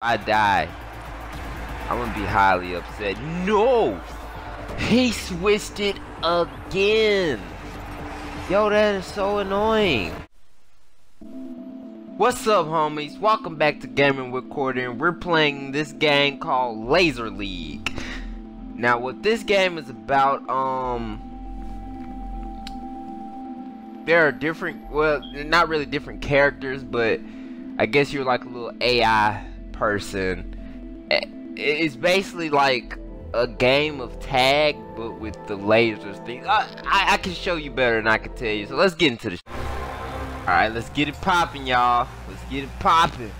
I die, I'm gonna be highly upset. No! He switched it again! Yo, that is so annoying. What's up, homies? Welcome back to Gaming with Cordy. We're playing this game called Laser League. Now, what this game is about, um... There are different, well, not really different characters, but I guess you're like a little AI person. It's basically like a game of tag, but with the lasers thing. I, I, I, can show you better than I can tell you. So let's get into this. Alright, let's get it popping, y'all. Let's get it popping.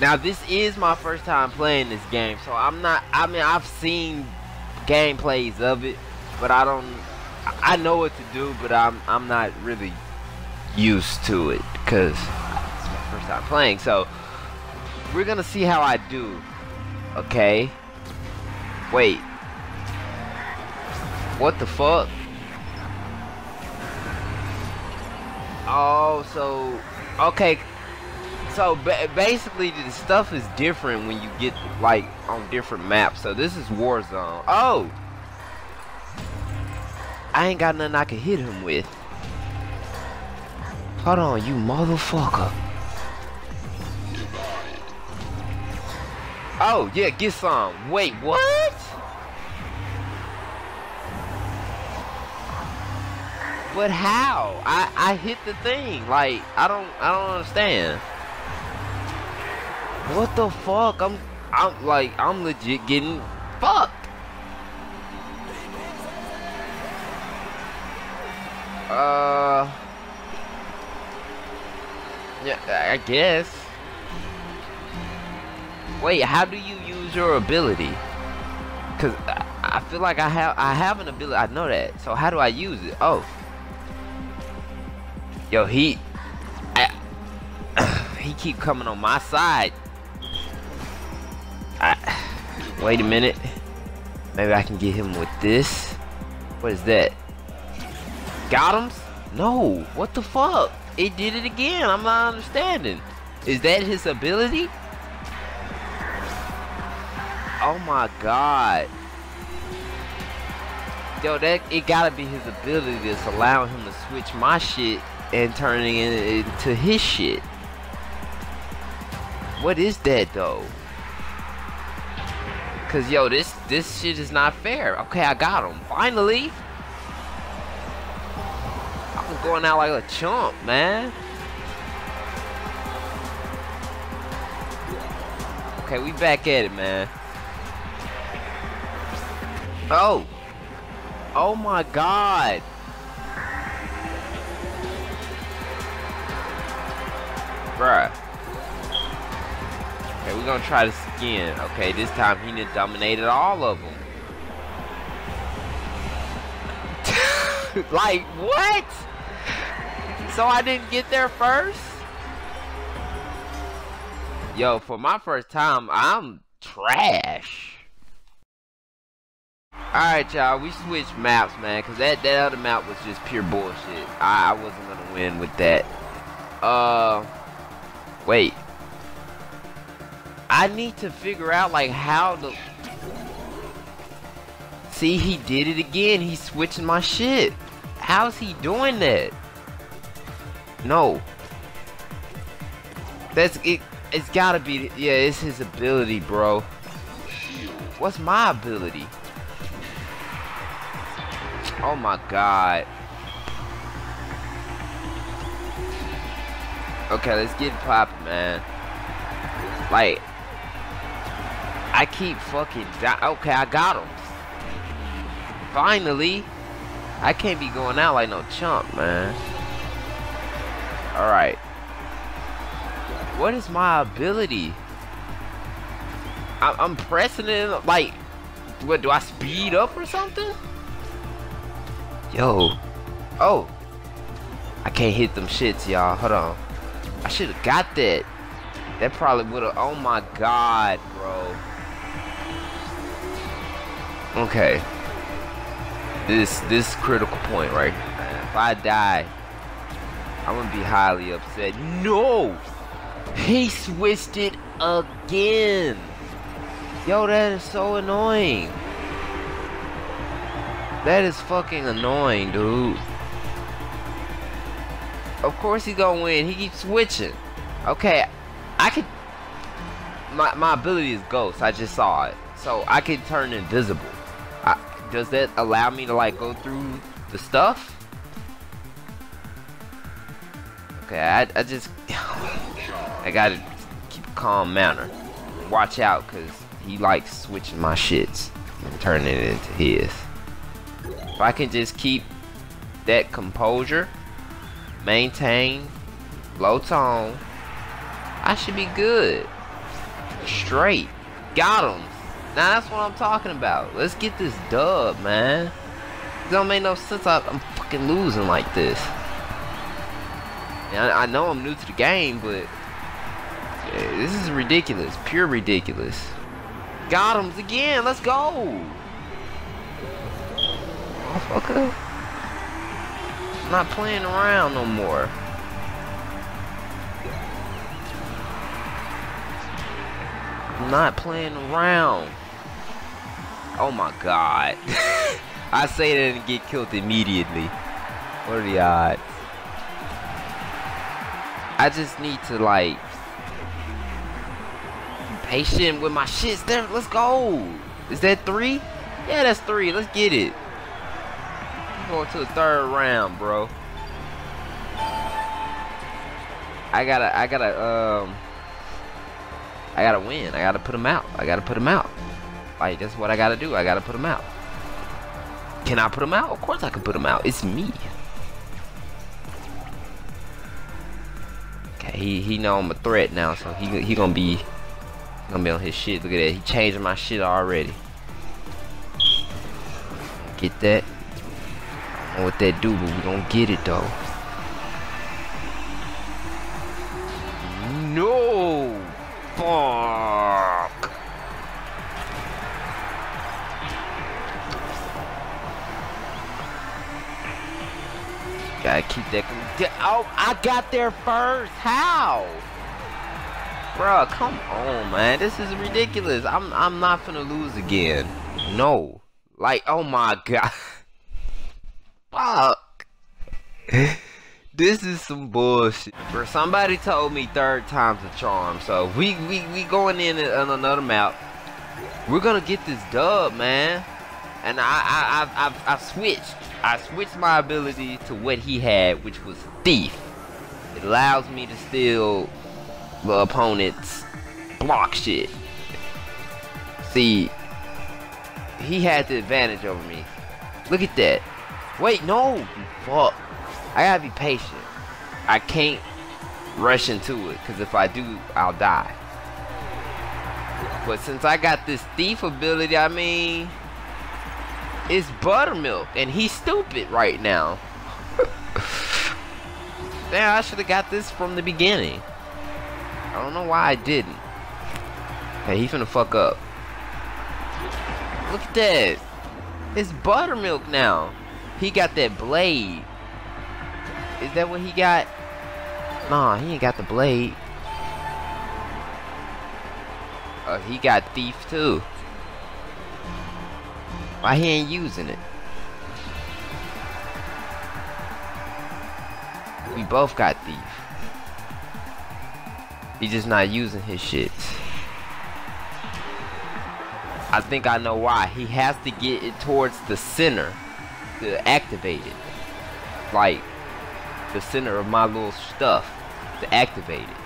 Now, this is my first time playing this game, so I'm not, I mean, I've seen gameplays of it, but I don't, I know what to do, but I'm, I'm not really used to it, because it's my first time playing, so we're gonna see how I do. Okay. Wait. What the fuck? Oh, so okay. So ba basically, the stuff is different when you get like on different maps. So this is Warzone. Oh, I ain't got nothing I can hit him with. Hold on, you motherfucker. Oh, yeah, get some. Wait, what? But how? I I hit the thing. Like, I don't I don't understand. What the fuck? I'm I'm like I'm legit getting fucked. Uh Yeah, I guess. Wait, how do you use your ability? Cause I feel like I have I have an ability. I know that. So how do I use it? Oh, yo, he, I, he keep coming on my side. I, wait a minute. Maybe I can get him with this. What is that? Got him? No. What the fuck? It did it again. I'm not understanding. Is that his ability? Oh my god. Yo, that it gotta be his ability that's allowing him to switch my shit and turning it into his shit. What is that though? Cause yo, this this shit is not fair. Okay, I got him. Finally. I'm going out like a chump, man. Okay, we back at it, man. Oh. Oh my god. Bruh. Okay, we're gonna try this again. Okay, this time he dominated all of them. like, what? So I didn't get there first? Yo, for my first time, I'm trash. Alright, y'all, we switched maps, man, because that, that other map was just pure bullshit. I, I wasn't going to win with that. Uh, wait. I need to figure out, like, how to... See, he did it again. He's switching my shit. How's he doing that? No. That's it. It's gotta be. Yeah, it's his ability, bro. What's my ability? Oh my god. Okay, let's get poppin', man. Like, I keep fucking Okay, I got him. Finally. I can't be going out like no chump, man. Alright. What is my ability? I I'm pressing it, like, what, do I speed up or something? Yo. Oh. I can't hit them shits, y'all. Hold on. I should have got that. That probably would have. Oh my god, bro. Okay. This this critical point right. If I die, I'm gonna be highly upset. No! He switched it again. Yo, that is so annoying. That is fucking annoying, dude. Of course he's gonna win. He keeps switching. Okay, I could... My, my ability is ghost. I just saw it. So I can turn invisible. I, does that allow me to like go through the stuff? Okay, I, I just... I gotta keep a calm manner. Watch out, because he likes switching my shits and turning it into his. If I can just keep that composure, maintain low tone, I should be good. Straight. Got him. Now that's what I'm talking about. Let's get this dub, man. It don't make no sense I, am fucking losing like this. I, I know I'm new to the game, but yeah, this is ridiculous. Pure ridiculous. Got him again. Let's go. Motherfucker. I'm not playing around no more. I'm not playing around. Oh my god. I say that and get killed immediately. What are the odds? I just need to like patient with my shits there. Let's go. Is that three? Yeah, that's three. Let's get it. Going to the third round, bro. I gotta, I gotta, um, I gotta win. I gotta put him out. I gotta put him out. Like, that's what I gotta do. I gotta put him out. Can I put him out? Of course I can put him out. It's me. Okay, he he know I'm a threat now, so he he gonna be gonna be on his shit. Look at that. He changing my shit already. Get that? Know what that do, but we gonna get it though. No! Fuck! Gotta keep that. Oh, I got there first. How? Bruh, come on, man. This is ridiculous. I'm I'm not gonna lose again. No. Like, oh my god. Fuck. this is some bullshit. Bro, somebody told me third time's a charm. So we we we going in on another map. We're gonna get this dub, man. And I I I I, I switched. I switched my ability to what he had, which was Thief. It allows me to steal the opponent's block shit. See, he had the advantage over me. Look at that. Wait, no. Fuck. I gotta be patient. I can't rush into it, because if I do, I'll die. But since I got this thief ability, I mean, it's buttermilk, and he's stupid right now. Damn, I should have got this from the beginning. I don't know why I didn't. Hey, he finna fuck up. Look at that. It's buttermilk now. He got that blade. Is that what he got? Nah, he ain't got the blade. Uh, he got thief too. Why he ain't using it? We both got thief. He just not using his shit. I think I know why. He has to get it towards the center activate it. Like the center of my little stuff to activate it.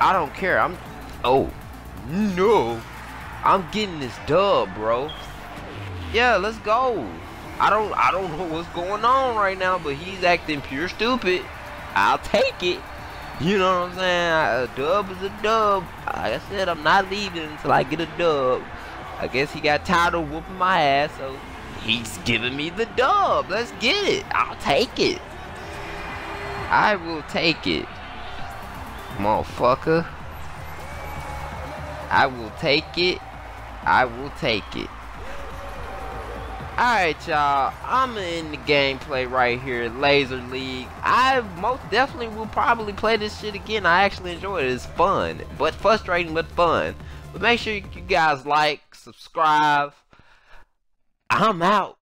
I don't care. I'm oh no. I'm getting this dub, bro. Yeah, let's go. I don't I don't know what's going on right now, but he's acting pure stupid. I'll take it. You know what I'm saying? A dub is a dub. Like I said, I'm not leaving until I get a dub. I guess he got tired of whooping my ass, so he's giving me the dub. Let's get it. I'll take it. I will take it. Motherfucker. I will take it. I will take it. Alright, y'all. I'm in the gameplay right here, Laser League. I most definitely will probably play this shit again. I actually enjoy it. It's fun. But frustrating, but fun. But make sure you guys like, subscribe. I'm out.